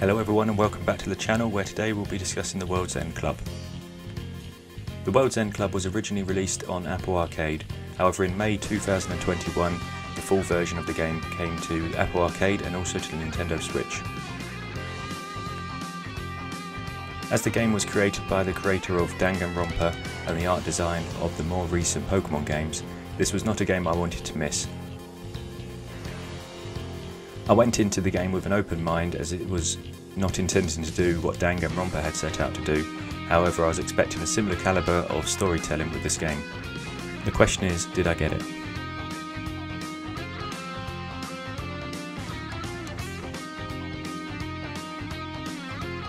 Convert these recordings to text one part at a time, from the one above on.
Hello everyone and welcome back to the channel where today we'll be discussing the World's End Club. The World's End Club was originally released on Apple Arcade, however in May 2021 the full version of the game came to Apple Arcade and also to the Nintendo Switch. As the game was created by the creator of Danganronpa and the art design of the more recent Pokemon games, this was not a game I wanted to miss. I went into the game with an open mind as it was not intending to do what Danganronpa had set out to do, however I was expecting a similar calibre of storytelling with this game. The question is, did I get it?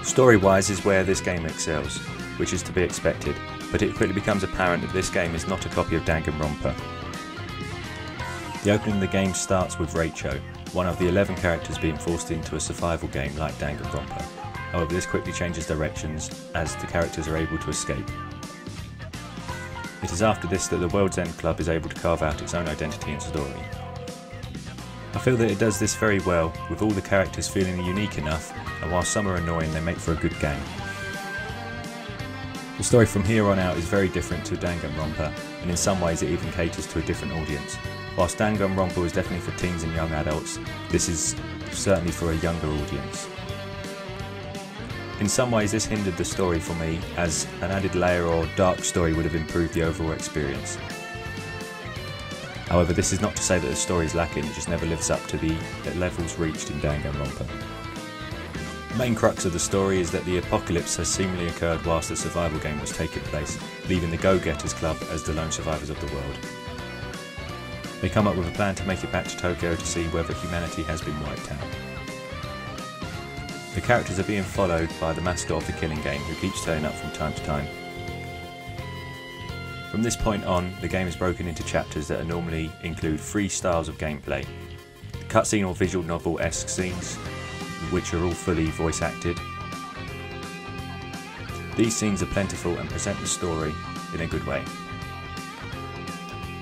Story-wise is where this game excels, which is to be expected, but it quickly becomes apparent that this game is not a copy of Danganronpa. The opening of the game starts with Raicho, one of the 11 characters being forced into a survival game like Danganronpa. However, this quickly changes directions as the characters are able to escape. It is after this that the World's End Club is able to carve out its own identity and story. I feel that it does this very well, with all the characters feeling unique enough, and while some are annoying, they make for a good game. The story from here on out is very different to Danganronpa, and in some ways it even caters to a different audience. Whilst Danganronpa is definitely for teens and young adults, this is certainly for a younger audience. In some ways this hindered the story for me, as an added layer or dark story would have improved the overall experience. However, this is not to say that the story is lacking, it just never lives up to the levels reached in Danganronpa. The main crux of the story is that the apocalypse has seemingly occurred whilst the survival game was taking place, leaving the Go-Getters Club as the lone survivors of the world. They come up with a plan to make it back to Tokyo to see whether humanity has been wiped out. The characters are being followed by the mascot of the killing game who keeps turning up from time to time. From this point on, the game is broken into chapters that normally include three styles of gameplay. Cutscene or visual novel-esque scenes, which are all fully voice acted. These scenes are plentiful and present the story in a good way.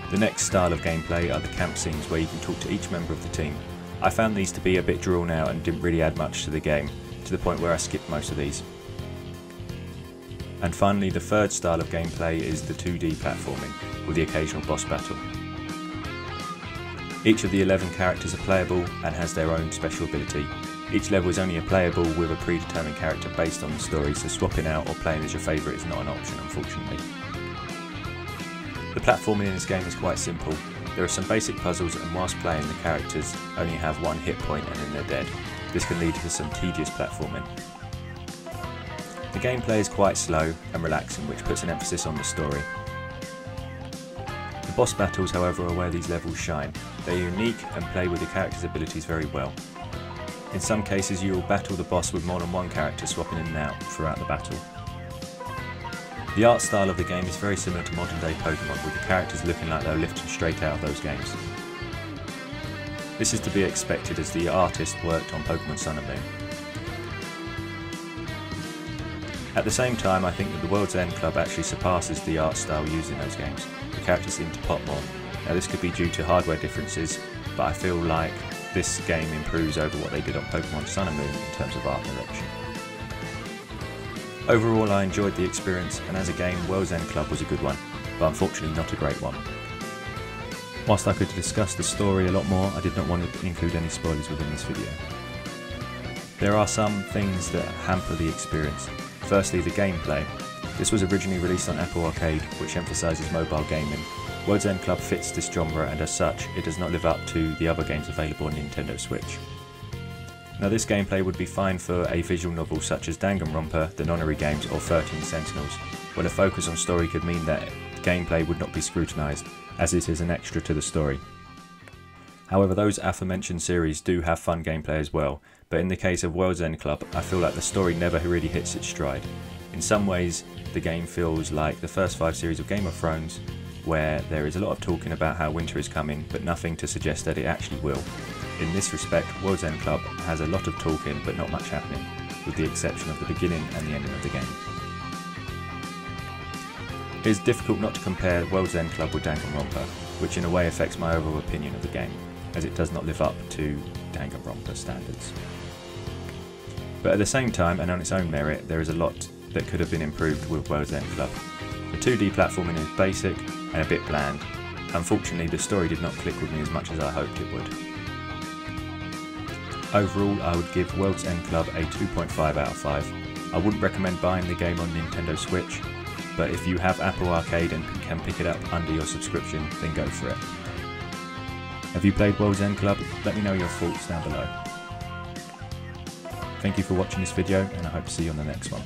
The next style of gameplay are the camp scenes where you can talk to each member of the team. I found these to be a bit drawn out and didn't really add much to the game, to the point where I skipped most of these. And finally the third style of gameplay is the 2D platforming, with the occasional boss battle. Each of the 11 characters are playable and has their own special ability. Each level is only a playable with a predetermined character based on the story, so swapping out or playing as your favourite is not an option unfortunately. The platforming in this game is quite simple. There are some basic puzzles and whilst playing the characters only have one hit point and then they're dead. This can lead to some tedious platforming. The gameplay is quite slow and relaxing which puts an emphasis on the story. The boss battles however are where these levels shine. They are unique and play with the character's abilities very well. In some cases you will battle the boss with more than one character swapping in and out throughout the battle. The art style of the game is very similar to modern day Pokemon with the characters looking like they're lifted straight out of those games. This is to be expected as the artist worked on Pokemon Sun and Moon. At the same time I think that the World's End Club actually surpasses the art style used in those games. The characters seem to pop more. Now this could be due to hardware differences, but I feel like this game improves over what they did on Pokemon Sun and Moon in terms of art direction. Overall I enjoyed the experience and as a game World's End Club was a good one, but unfortunately not a great one. Whilst I could discuss the story a lot more, I did not want to include any spoilers within this video. There are some things that hamper the experience. Firstly the gameplay. This was originally released on Apple Arcade, which emphasises mobile gaming. World's End Club fits this genre and as such, it does not live up to the other games available on Nintendo Switch. Now this gameplay would be fine for a visual novel such as Danganronpa, the Nonary games or 13 Sentinels, where the focus on story could mean that gameplay would not be scrutinised, as it is an extra to the story. However, those aforementioned series do have fun gameplay as well, but in the case of World's End Club, I feel like the story never really hits its stride. In some ways, the game feels like the first five series of Game of Thrones, where there is a lot of talking about how winter is coming, but nothing to suggest that it actually will. In this respect, World's End Club has a lot of talking but not much happening, with the exception of the beginning and the ending of the game. It is difficult not to compare World's End Club with Danganronpa, which in a way affects my overall opinion of the game, as it does not live up to Danganronpa standards. But at the same time, and on its own merit, there is a lot that could have been improved with World's End Club. The 2D platforming is basic and a bit bland. Unfortunately, the story did not click with me as much as I hoped it would. Overall, I would give World's End Club a 2.5 out of 5. I wouldn't recommend buying the game on Nintendo Switch, but if you have Apple Arcade and can pick it up under your subscription, then go for it. Have you played World's End Club? Let me know your thoughts down below. Thank you for watching this video and I hope to see you on the next one.